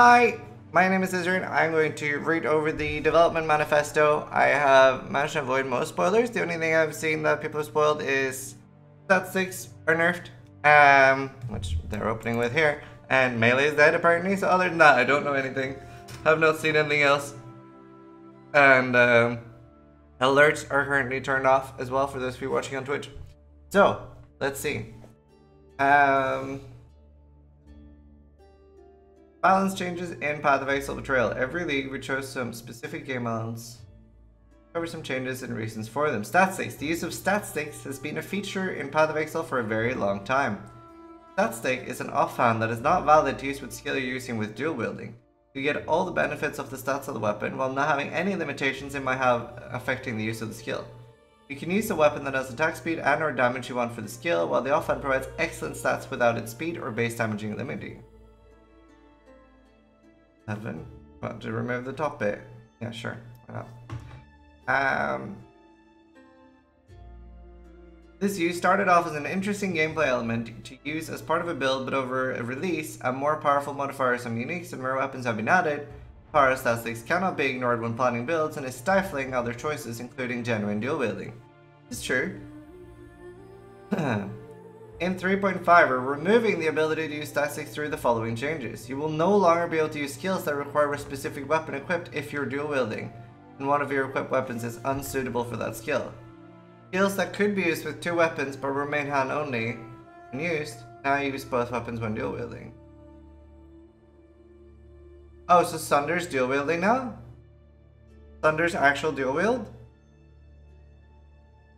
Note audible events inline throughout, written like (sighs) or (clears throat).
Hi, my name is Zizaran. I'm going to read over the development manifesto. I have managed to avoid most spoilers. The only thing I've seen that people have spoiled is stat sticks are nerfed, um, which they're opening with here, and melee is dead apparently. So other than that, I don't know anything. Have not seen anything else. And um, alerts are currently turned off as well for those of you watching on Twitch. So let's see. Um, balance changes in Path of Exile Betrayal. Every league we chose some specific game balance. Cover some changes and reasons for them. Stat sticks. The use of stat sticks has been a feature in Path of Exile for a very long time. Stat stick is an offhand that is not valid to use with skill you're using with dual wielding. You get all the benefits of the stats of the weapon while not having any limitations it might have affecting the use of the skill. You can use a weapon that has attack speed and or damage you want for the skill, while the offhand provides excellent stats without its speed or base damaging limiting. 7. Want to remove the top bit? Yeah, sure. Why not? Um, this use started off as an interesting gameplay element to use as part of a build, but over a release, a more powerful modifier, some uniques and rare weapons have been added. Power stat sticks cannot be ignored when planning builds and is stifling other choices, including genuine dual wielding. It's true. (clears throat) In 3.5, we're removing the ability to use stat sticks through the following changes. You will no longer be able to use skills that require a specific weapon equipped if you're dual wielding, and one of your equipped weapons is unsuitable for that skill. Skills that could be used with two weapons but remain hand only, when used, now use both weapons when dual wielding. Oh, so Sunder's dual wielding now? Sunder's actual dual wield?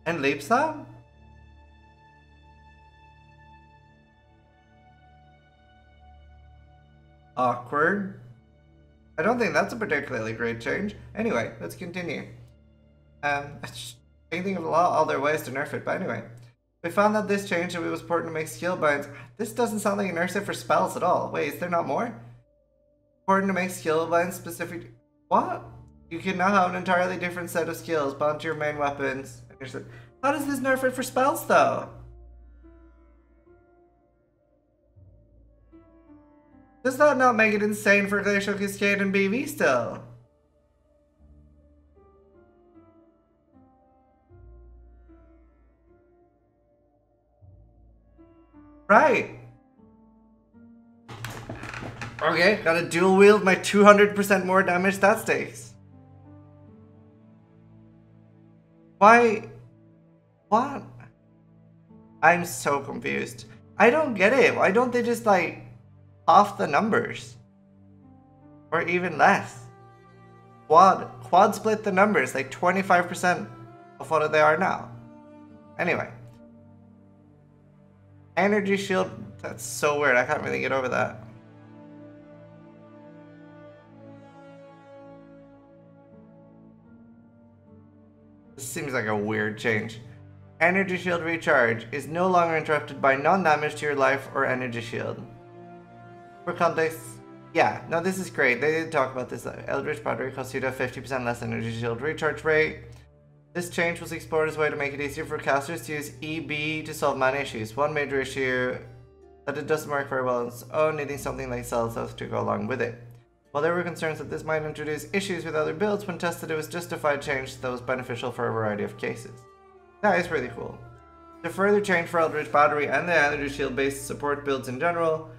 And Leap Slam? Awkward. I don't think that's a particularly great change. Anyway, let's continue. Um, (laughs) thinking of a lot of other ways to nerf it, but anyway. We found that this change it was important to make skill binds. This doesn't sound like a nerf it for spells at all. Wait, is there not more? Important to make skill binds specific. What? You can now have an entirely different set of skills bound to your main weapons. How does this nerf it for spells though? Does that not make it insane for Glacial Cascade and BV still? Right. Okay, gotta dual wield my 200% more damage that stakes. Why? What? I'm so confused. I don't get it. Why don't they just like half the numbers? Or even less? Quad, quad split the numbers like 25% of what they are now. Anyway. Energy shield, that's so weird. I can't really get over that. This seems like a weird change. Energy shield recharge is no longer interrupted by non-damage to your life or energy shield. For context, yeah, no, this is great. They did talk about this. Uh, Eldritch Battery costs you to 50% less energy shield recharge rate. This change was explored as a way to make it easier for casters to use EB to solve mana issues. One major issue that it doesn't work very well on its own, oh, needing something like Cells to go along with it. While there were concerns that this might introduce issues with other builds, when tested it was justified change that was beneficial for a variety of cases. That is really cool. To further change for Eldritch Battery and the Energy Shield based support builds in general,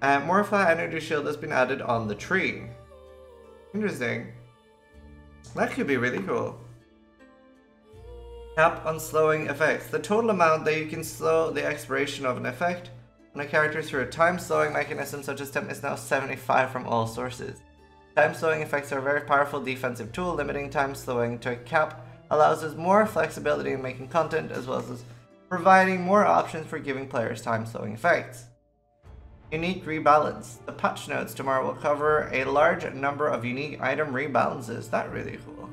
uh, more flat Energy Shield has been added on the tree. Interesting. That could be really cool. Cap on slowing effects. The total amount that you can slow the expiration of an effect on a character through a time slowing mechanism such as temp is now 75 from all sources. Time slowing effects are a very powerful defensive tool, limiting time slowing to a cap allows us more flexibility in making content as well as providing more options for giving players time slowing effects. Unique rebalance. The patch notes tomorrow will cover a large number of unique item rebalances. That really cool.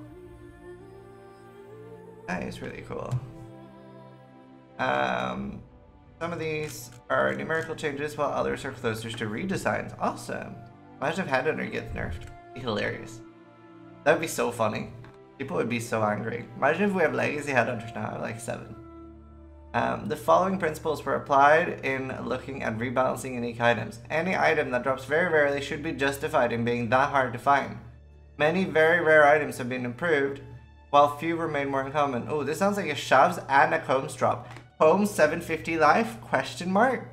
That is really cool. Um, some of these are numerical changes while others are closer to redesigns. Awesome. Imagine if Headhunter gets nerfed. be hilarious. That would be so funny. People would be so angry. Imagine if we have Legacy Headhunters now, like 7. Um, the following principles were applied in looking at rebalancing unique items. Any item that drops very rarely should be justified in being that hard to find. Many very rare items have been improved, while few remain more uncommon. Oh, this sounds like a Shavs and a Kaom's drop. Kaom's 750 life? Question mark?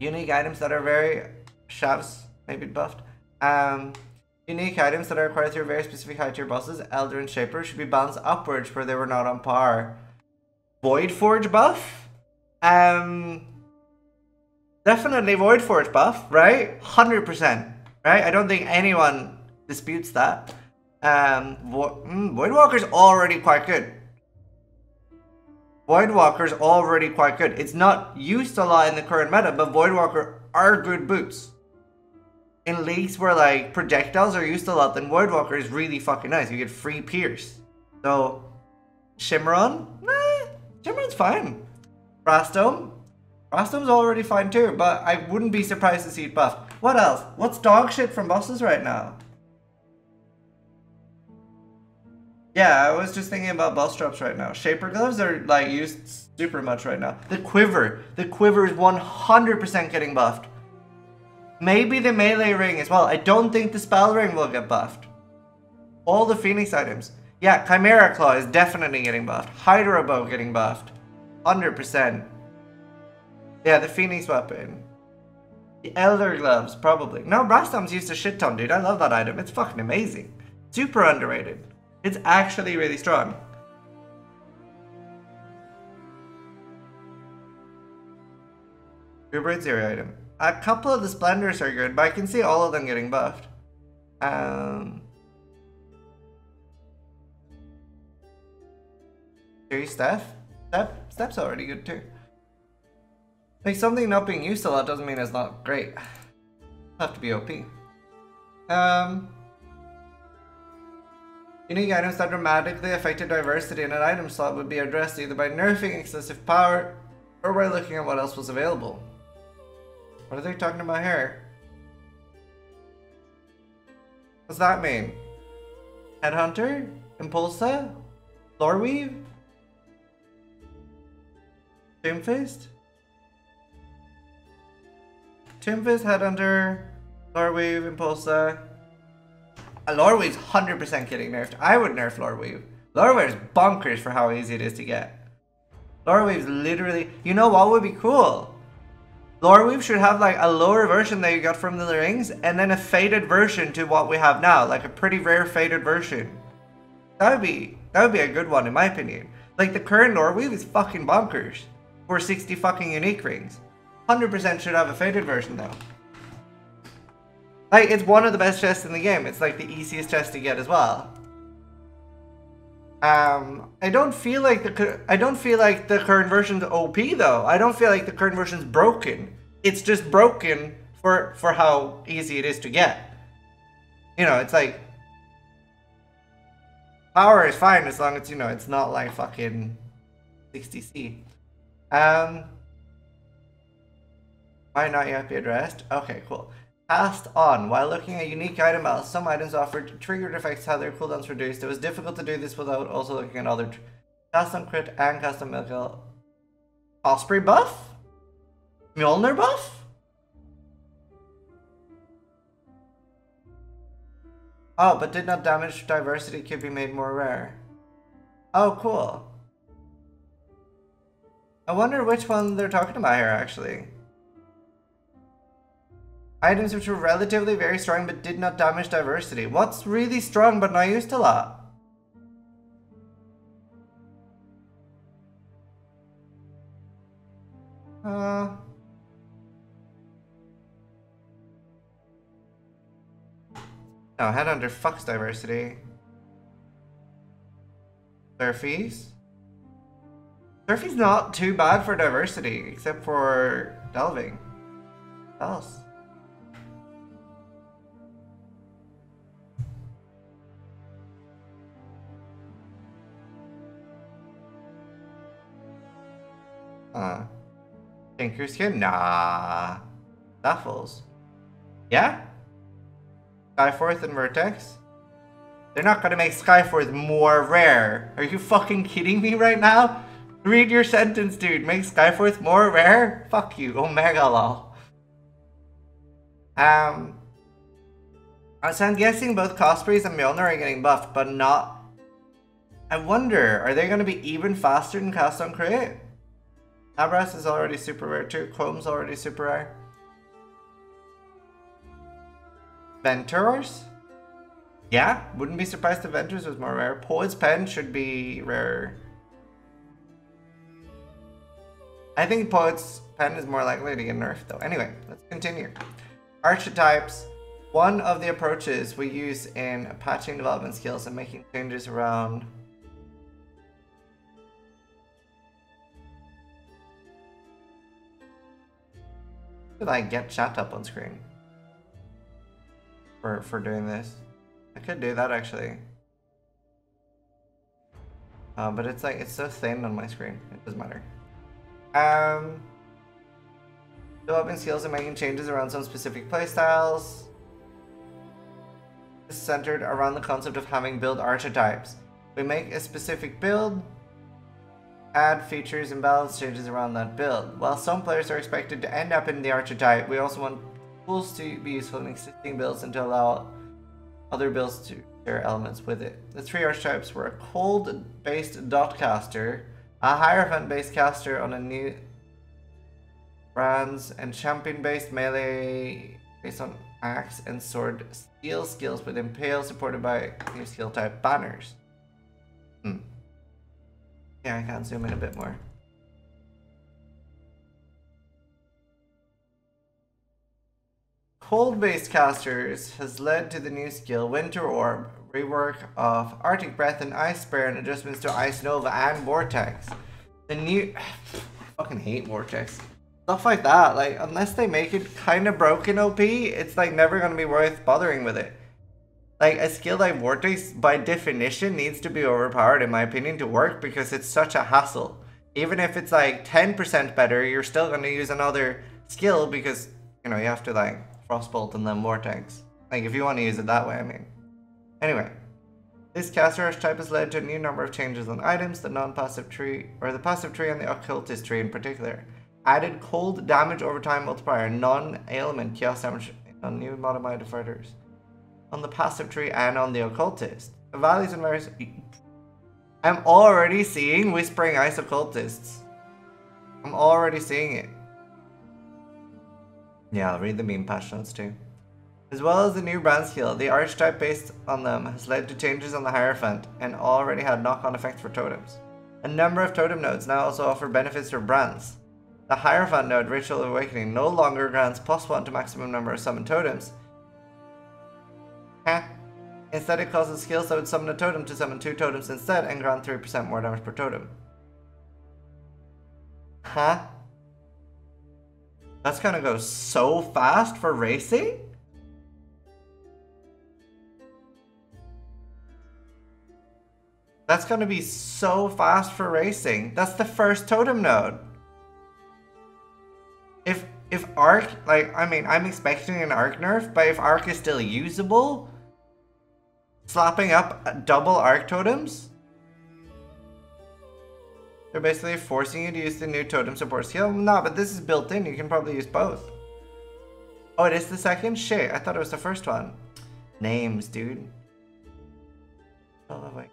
Unique items that are very Shavs, maybe buffed. Um, unique items that are acquired through very specific high tier bosses, Elder and Shaper, should be balanced upwards where they were not on par. Void Forge buff? Um, definitely Void Forge buff, right? 100%, right? I don't think anyone disputes that. Um, Vo mm, already quite good. Voidwalker's already quite good. It's not used a lot in the current meta, but Voidwalker are good boots. In leagues where like projectiles are used a lot, then Voidwalker is really fucking nice. You get free pierce. So Shimmeron? Nah, Shimmeron's fine. Frostome? Frostome's already fine too, but I wouldn't be surprised to see it buffed. What else? What's dog shit from bosses right now? Yeah, I was just thinking about boss drops right now. Shaper gloves are like used super much right now. The quiver. The quiver is 100% getting buffed. Maybe the melee ring as well. I don't think the spell ring will get buffed. All the Phoenix items. Yeah, Chimera Claw is definitely getting buffed. Hydra Bow getting buffed. 100%. Yeah, the Phoenix weapon. The Elder Gloves, probably. No, Rastome's used a shit ton, dude. I love that item. It's fucking amazing. Super underrated. It's actually really strong. Uber Zero item. A couple of the Splendors are good, but I can see all of them getting buffed. Um... Three Steph? Step? Steph's already good too. Like something not being used a lot doesn't mean it's not great. Have to be OP. Um... Unique items that dramatically affected diversity in an item slot would be addressed either by nerfing excessive power or by looking at what else was available. What are they talking about here? What's that mean? Headhunter? Impulsa? Loreweave? Tombfist? Tombfist, Headhunter, Loreweave, Impulsa. Loreweave's 100% getting nerfed. I would nerf Loreweave. Loreweave's bonkers for how easy it is to get. Loreweave's literally... You know what would be cool? Loreweave should have like a lower version that you got from the rings and then a faded version to what we have now. Like a pretty rare faded version. That would be... That would be a good one in my opinion. Like the current Loreweave is fucking bonkers. For 60 fucking unique rings. 100% should have a faded version though. Like, it's one of the best chests in the game. It's like the easiest chest to get as well. Um, I don't feel like the I don't feel like the current version's OP though. I don't feel like the current version's broken. It's just broken for for how easy it is to get. You know, it's like power is fine as long as you know it's not like fucking 60c. Um, might not yet be addressed. Okay, cool. Passed on. While looking at unique item balance, some items offered triggered effects had their cooldowns reduced. It was difficult to do this without also looking at other Cast on Crit and custom medical. Uh, Cospri buff? Mjolnir buff? Oh, but did not damage diversity could be made more rare. Oh, cool. I wonder which one they're talking about here, actually. Items which were relatively very strong but did not damage diversity. What's really strong but not used a lot? Uh... No, Headhunter fucks diversity. Surfies? Surfies not too bad for diversity, except for delving. What else? Uh, Tinker's here? Nah. Duffles. Yeah? Skyforth and Vertex? They're not gonna make Skyforth more rare. Are you fucking kidding me right now? Read your sentence, dude. Make Skyforth more rare? Fuck you, Omega Law. Um, so I'm guessing both Cospri's and Mjolnir are getting buffed, but not... I wonder, are they going to be even faster than Cast on Crit? Abras is already super rare too. Chrome's already super rare. Ventures? Yeah, wouldn't be surprised if Ventures was more rare. Poet's Pen should be rare. I think Poet's Pen is more likely to get nerfed though. Anyway, let's continue. Archetypes. One of the approaches we use in patching development skills and making changes around Did I get chat up on screen? For, for doing this. I could do that actually. Uh, but it's like, it's so thin on my screen. It doesn't matter. Um, developing skills and making changes around some specific playstyles. Is centered around the concept of having build archetypes. We make a specific build, add features and balance changes around that build. While some players are expected to end up in the archetype, we also want tools to be useful in existing builds and to allow other builds to share elements with it. The three archetypes were a cold-based dot caster, a Hierophant-based caster on a new brands, and champion-based melee based on axe and sword steel skills with impale supported by new skill type banners. Yeah, I can zoom in a bit more. Cold-based casters has led to the new skill Winter Orb, rework of Arctic Breath and Ice Spear and adjustments to Ice Nova and Vortex. The new... I (sighs) fucking hate Vortex. Stuff like that, like, unless they make it kind of broken OP, it's like never going to be worth bothering with it. Like, a skill like Vortex, by definition, needs to be overpowered, in my opinion, to work because it's such a hassle. Even if it's like 10% better, you're still going to use another skill because, you know, you have to like Frostbolt and then Vortex. Like, if you want to use it that way, I mean. Anyway, this caster archetype has led to a new number of changes on items, the non-passive tree, or the passive tree and the occultist tree in particular. Added cold damage over time multiplier, non-ailment chaos damage on new modified fighters. On the passive tree and on the occultist. The and various... I'm already seeing Whispering Ice occultists. I'm already seeing it. Yeah, I'll read the meme patch notes too. As well as the new brand skill, the archetype based on them has led to changes on the Hierophant and already had knock-on effects for totems. A number of totem nodes now also offer benefits for brands. The Hierophant node, Ritual Awakening, no longer grants plus one to maximum number of summoned totems. Instead it causes skills that would summon a totem to summon two totems instead and grant 3% more damage per totem. Huh? That's gonna go so fast for racing? That's gonna be so fast for racing. That's the first totem node. If if arc like I mean I'm expecting an arc nerf, but if arc is still usable, slapping up double arc totems they're basically forcing you to use the new totem support skill. No, but this is built in. You can probably use both. Oh, it is the second? Shit, I thought it was the first one. Names, dude. Oh, wait.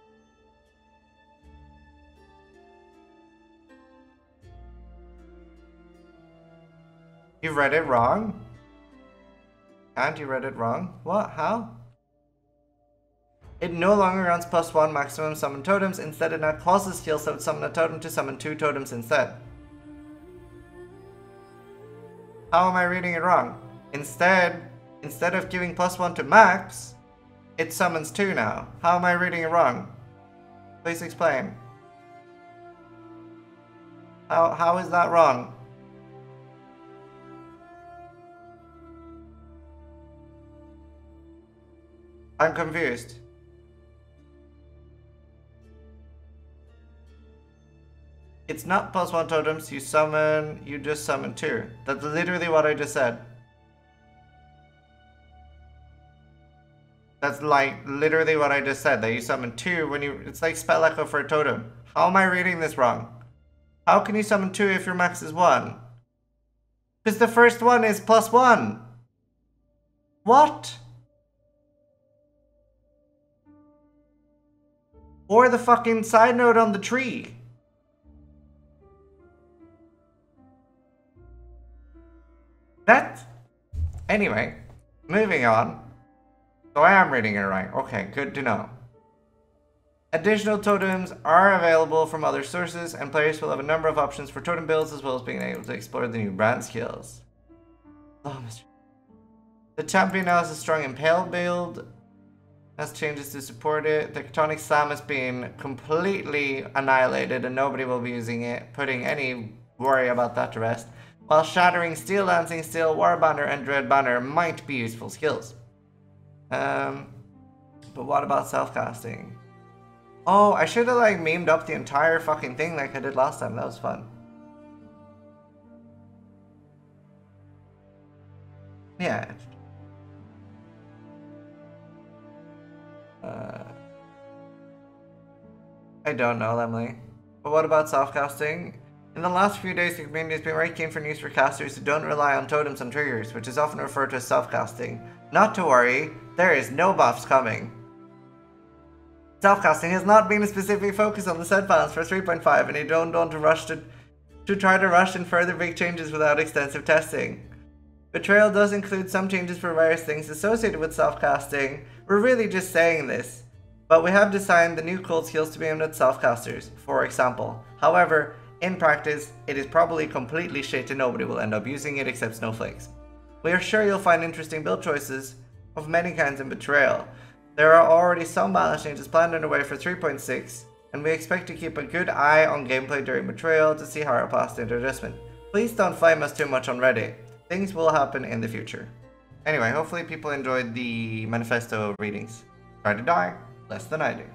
You read it wrong? And you read it wrong? What? How? It no longer runs plus one maximum summon totems, instead it now causes that would summon a totem to summon two totems instead. How am I reading it wrong? Instead, instead of giving plus one to max, it summons two now. How am I reading it wrong? Please explain. How, how is that wrong? I'm confused. It's not plus one totems, you summon, you just summon two. That's literally what I just said. That's like literally what I just said. That you summon two when you. It's like spell echo for a totem. How am I reading this wrong? How can you summon two if your max is one? Because the first one is plus one. What? Or the fucking side note on the tree. That. Anyway, moving on. So I am reading it right. Okay, good to know. Additional totems are available from other sources, and players will have a number of options for totem builds as well as being able to explore the new brand skills. Oh. The champion now has a strong impale build, has changes to support it. The Chthonic Slam has been completely annihilated and nobody will be using it, putting any worry about that to rest. While Shattering, Steel Lancing, Steel, War Banner, and Dread Banner might be useful skills. Um, but what about self-casting? Oh, I should have like memed up the entire fucking thing like I did last time. That was fun. Yeah. Uh, I don't know, Lemley. But what about self-casting? In the last few days, the community has been very keen for news for casters who don't rely on totems and triggers, which is often referred to as self-casting. Not to worry, there is no buffs coming. Self-casting has not been a specific focus on the set balance for 3.5 and you don't want to rush to, to try to rush in further big changes without extensive testing. Betrayal does include some changes for various things associated with self-casting. We're really just saying this. But we have designed the new cold skills to be aimed at self-casters, for example. However, in practice, it is probably completely shit and nobody will end up using it except snowflakes. We are sure you'll find interesting build choices of many kinds in Betrayal, there are already some balance changes planned underway for 3.6, and we expect to keep a good eye on gameplay during Betrayal to see how our past adjustment. Please don't flame us too much on Reddit. Things will happen in the future. Anyway, hopefully people enjoyed the manifesto readings. Try to die less than I do.